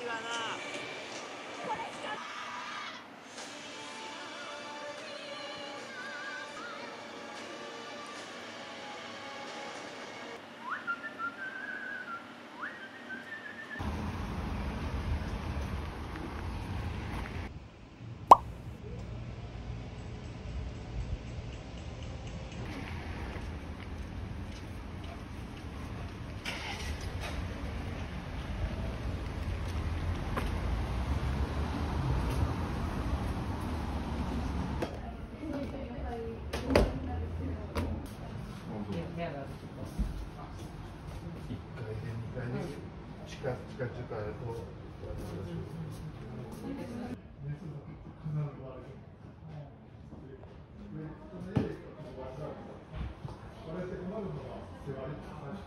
ちはな。地下地下地下へと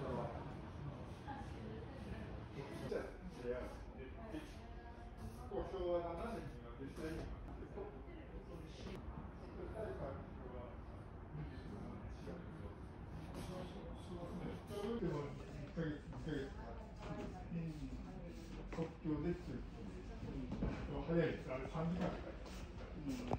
即興でっていう早いですあれ3時間かかる失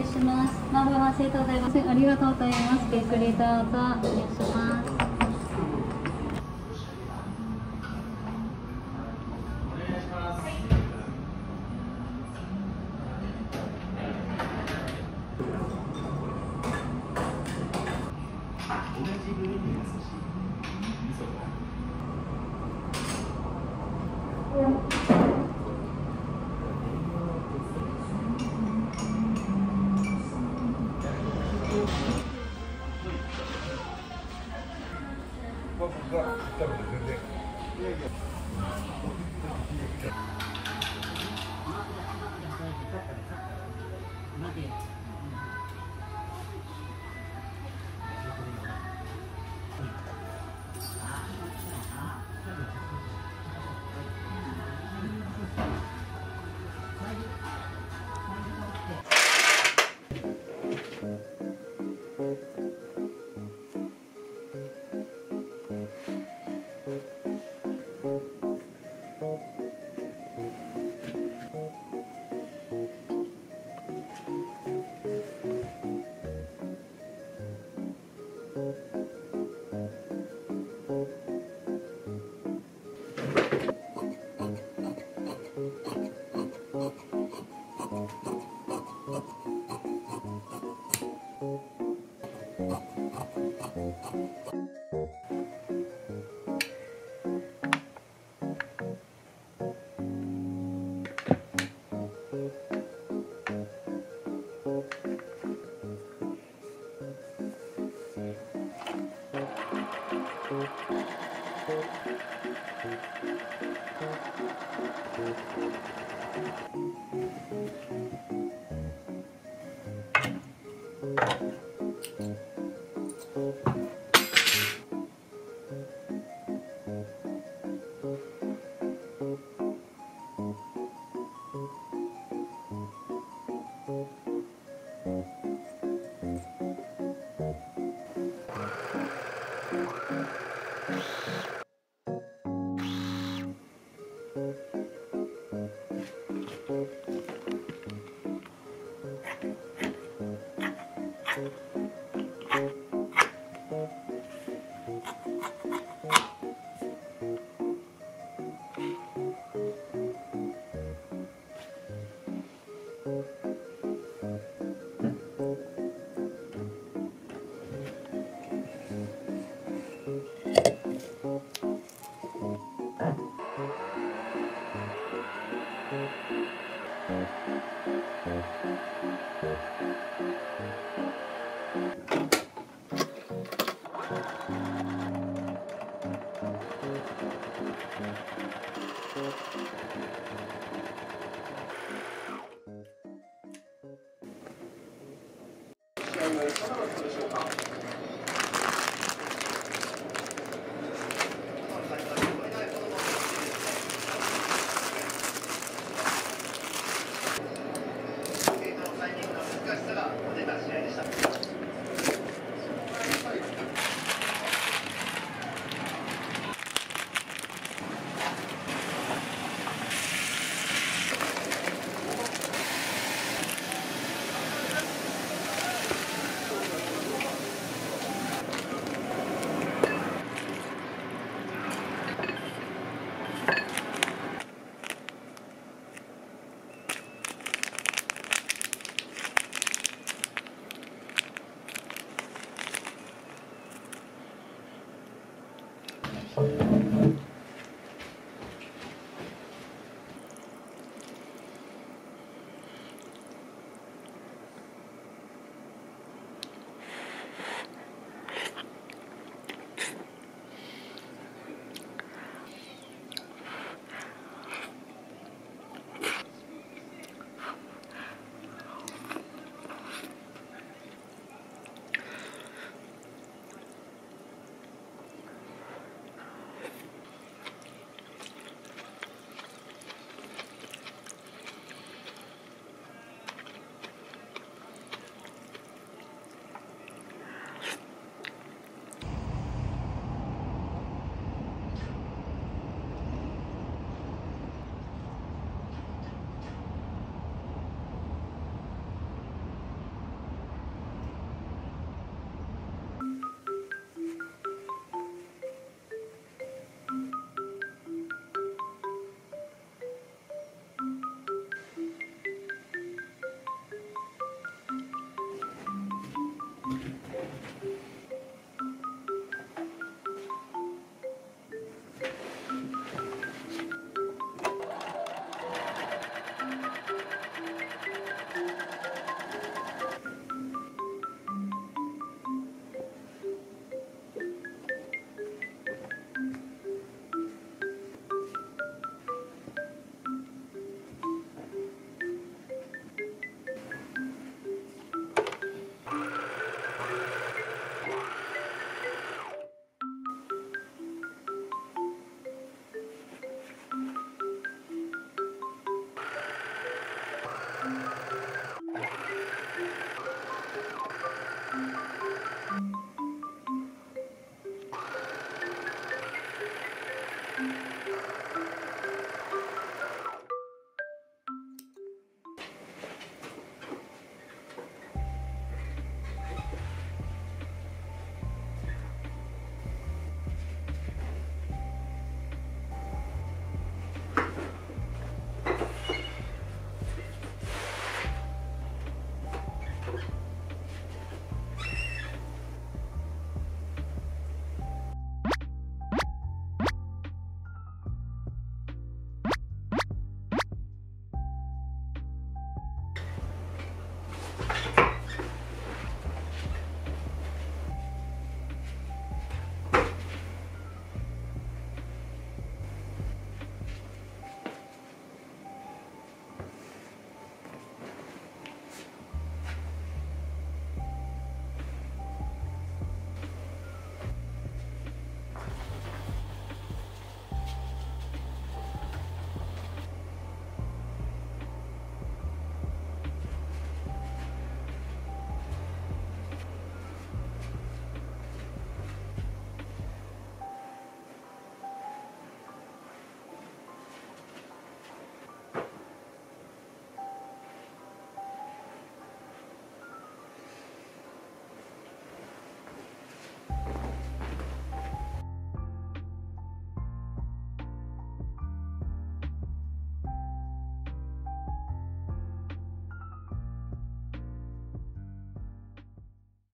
礼します。マブは生徒ございます。ありがとうございます。ごゆっくりどうぞ。お願いします。Thank you. 試合